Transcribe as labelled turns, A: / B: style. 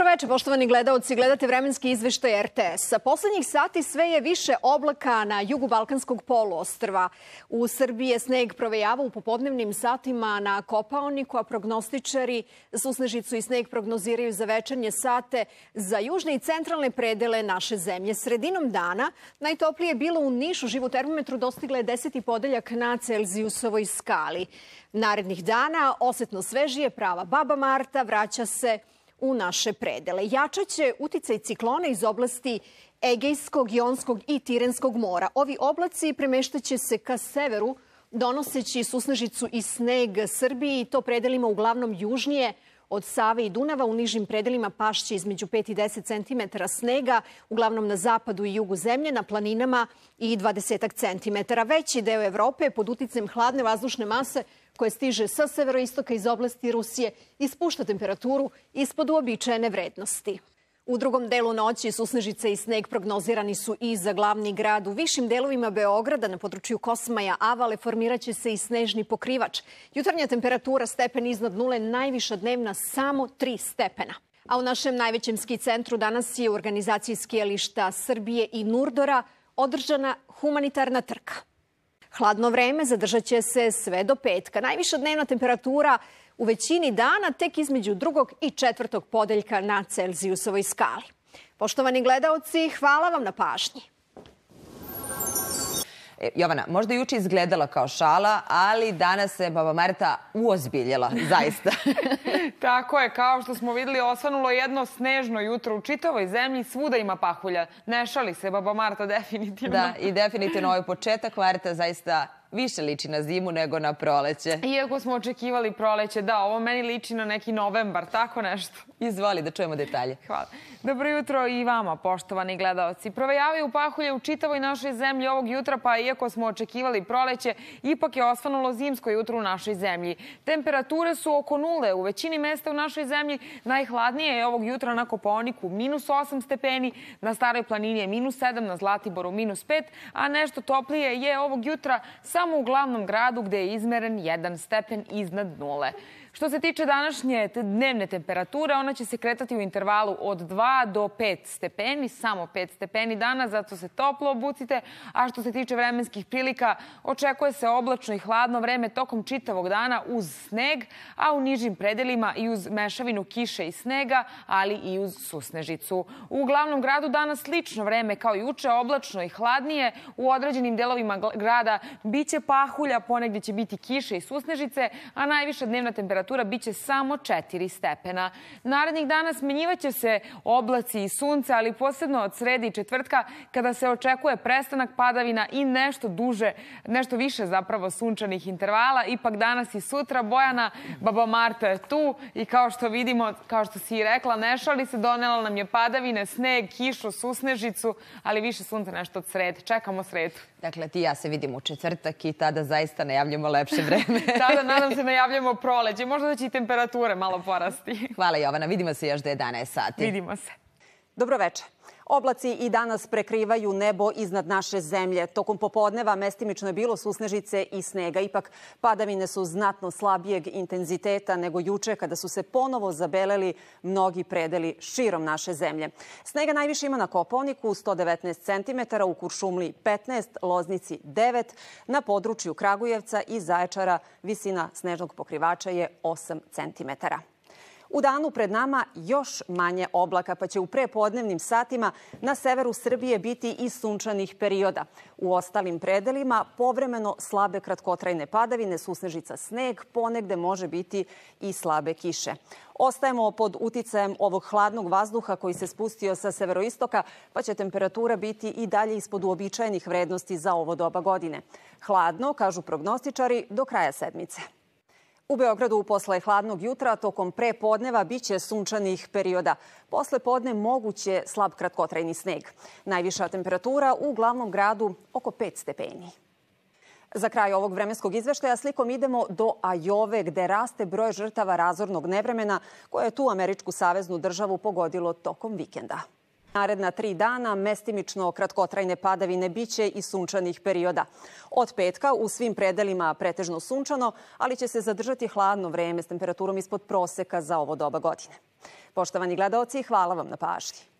A: veče, poštovani gledalci. Gledate vremenski izveštaj RTS. Poslednjih sati sve je više oblaka na jugu Balkanskog poluostrva. U Srbiji je sneg provejava u popodnevnim satima na Kopaoniku, a prognostičari susnežicu i sneg prognoziraju za večernje sate za južne i centralne predele naše zemlje. Sredinom dana najtoplije je bilo u Nišu. Živo termometru dostigla je deseti podeljak na Celzijusovoj skali. Narednih dana osetno svežije prava Baba Marta vraća se u naše predele. Jačaće uticaj ciklona iz oblasti Egejskog, Jonskog i Tirenskog mora. Ovi oblaci premeštaće se ka severu, donoseći susnežicu i sneg Srbiji i to predelima uglavnom južnije od Save i Dunava. U nižim predelima pašće između 5 i 10 cm snega, uglavnom na zapadu i jugu zemlje, na planinama i 20 cm. Veći deo Evrope pod uticem hladne vazdušne mase koje stiže sa severoistoka iz oblasti Rusije i spušta temperaturu ispod uobičajene vrednosti. U drugom delu noći susnežice i sneg prognozirani su i za glavni grad. U višim delovima Beograda na području Kosmaja Avale formiraće se i snežni pokrivač. Jutarnja temperatura stepen iznad nule, najviša dnevna samo 3 stepena. A u našem najvećem ski centru danas je u organizaciji skijališta Srbije i Nurdora održana humanitarna trka. Hladno vreme zadržat će se sve do petka. Najviša dnevna temperatura u većini dana tek između drugog i četvrtog podeljka na Celzijusovoj skali. Poštovani gledaoci, hvala vam na pažnji.
B: E, Jovana, možda juče izgledala kao šala, ali danas se baba Marta uozbiljila, zaista.
C: Tako je, kao što smo videli, osvanulo jedno snežno jutro u čitavoj zemlji, svuda ima pahulja. Ne šali se baba Marta, definitivno.
B: Da, i definitivno ovaj početak Marta zaista više liči na zimu nego na proleće.
C: Iako smo očekivali proleće, da, ovo meni liči na neki novembar, tako nešto.
B: Izvoli da čujemo detalje.
C: Hvala. Dobro jutro i vama, poštovani gledalci. Provejavaju pahulje u čitavoj našoj zemlji ovog jutra, pa iako smo očekivali proleće, ipak je osvanulo zimsko jutro u našoj zemlji. Temperature su oko nule u većini mesta u našoj zemlji. Najhladnije je ovog jutra na Koponiku minus 8 stepeni, na Staroj planini je minus 7, na Zlatiboru minus 5, a nešto toplije je ovog jutra samo u glavnom gradu gde je izmeren 1 stepen iznad nule. Što se tiče današnje dnevne temperature, ona će se kretati u intervalu od 2 do 5 stepeni, samo 5 stepeni dana, zato se toplo obucite. A što se tiče vremenskih prilika, očekuje se oblačno i hladno vreme tokom čitavog dana uz sneg, a u nižim predelima i uz mešavinu kiše i snega, ali i uz susnežicu. U glavnom gradu danas slično vreme kao juče, oblačno i hladnije. U određenim delovima grada biće pahulja, ponegdje će biti kiše i susnežice, a najviša dnevna temperatura temperatura biće samo 4 stepena. Narednih dana smenjivaće se oblaci i sunce, ali posebno od sredi i četvrtka kada se očekuje prestanak padavina i nešto duže, nešto više zapravo sunčanih intervala. Ipak danas i sutra Bojana, baba Marta je tu i kao što vidimo, kao što si i rekla, ne šali se, donela nam je padavine, sneg, kišu, susnežicu, ali više sunca nešto od srede. Čekamo sredu.
B: Dakle, ti i ja se vidimo u četvrtak i tada zaista najavljamo lepše vreme.
C: tada, nadam se, najavljamo proleđe. Možda da će i temperature malo porasti.
B: Hvala Jovana, vidimo se još do 11 sati.
C: Vidimo se.
D: Dobro večer. Oblaci i danas prekrivaju nebo iznad naše zemlje. Tokom popodneva mestimično je bilo susnežice i snega. Ipak padavine su znatno slabijeg intenziteta nego juče kada su se ponovo zabeleli mnogi predeli širom naše zemlje. Snega najviše ima na Koponiku 119 cm, u Kuršumli 15, Loznici 9, na području Kragujevca i Zaječara visina snežnog pokrivača je 8 cm. U danu pred nama još manje oblaka, pa će u prepodnevnim satima na severu Srbije biti i sunčanih perioda. U ostalim predelima povremeno slabe kratkotrajne padavine, susnežica sneg, ponegde može biti i slabe kiše. Ostajemo pod uticajem ovog hladnog vazduha koji se spustio sa severoistoka, pa će temperatura biti i dalje ispod uobičajenih vrednosti za ovo doba godine. Hladno, kažu prognostičari, do kraja sedmice. U Beogradu posle hladnog jutra tokom pre podneva biće sunčanih perioda. Posle podne moguće slab kratkotrajni sneg. Najviša temperatura u glavnom gradu oko 5 stepeni. Za kraj ovog vremenskog izveštaja slikom idemo do Ajove gde raste broj žrtava razornog nevremena koje je tu američku saveznu državu pogodilo tokom vikenda. Naredna tri dana mestimično kratkotrajne padavine biće i sunčanih perioda. Od petka u svim predelima pretežno sunčano, ali će se zadržati hladno vreme s temperaturom ispod proseka za ovo doba godine. Poštovani gledaoci, hvala vam na pažnji.